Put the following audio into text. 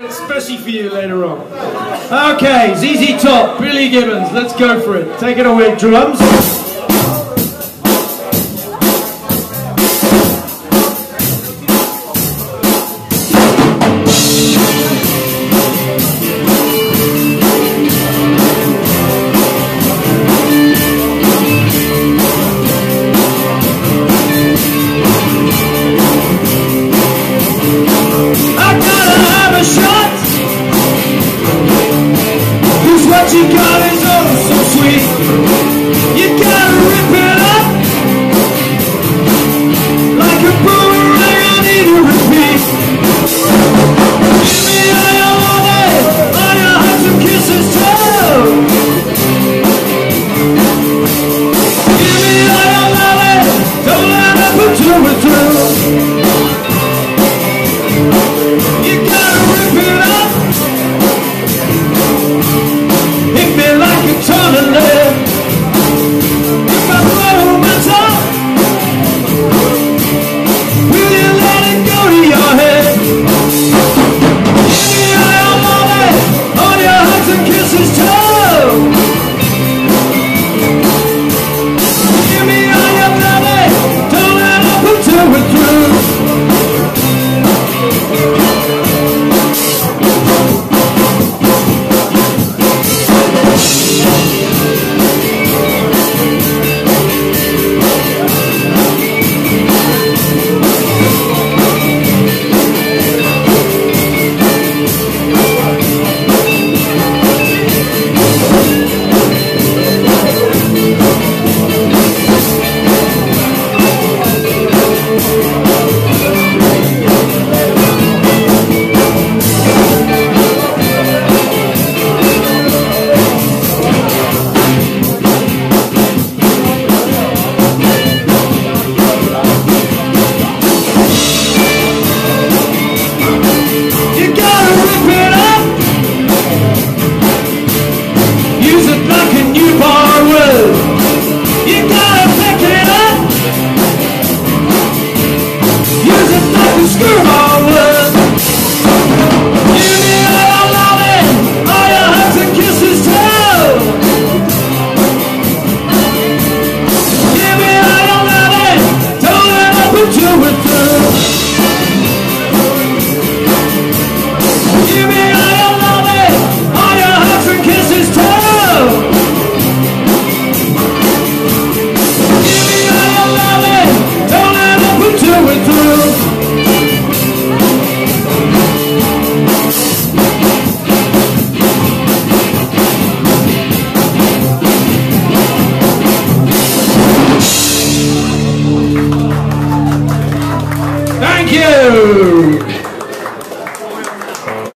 Especially for you later on. Okay, ZZ Top, Billy Gibbons, let's go for it. Take it away, drums. Let's go!